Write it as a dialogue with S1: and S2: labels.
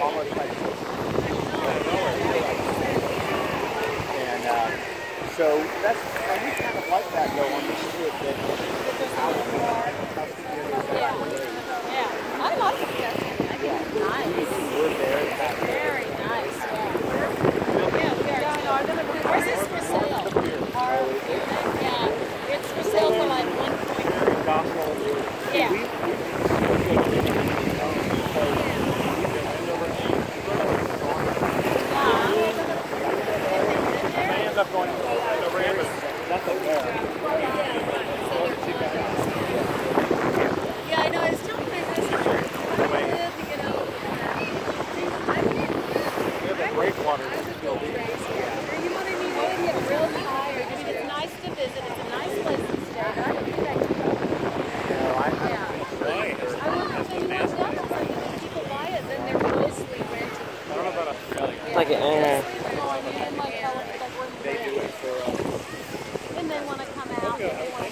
S1: almost like and uh, so that's and we kind of like that though on the strip that how
S2: Yeah. Yeah. I like it. Nice.
S1: we're there.
S2: Very nice. Yeah. Yeah. Ours is for sale. Our, yeah. It's for sale for like one point. Yeah.
S1: They end up going over here. Nothing there.
S2: Yeah, I know. I was telling my husband, you know,
S1: We have a breakwater building.
S2: you want to meet one of real high. I mean, it's nice to visit. It's a nice place to stay. I don't think I can go.
S1: You know, I
S2: Yeah. I wonder if anyone's done it. Like, if people buy it, then they're mostly renting.
S1: I don't know about Australia.
S3: Like an uh,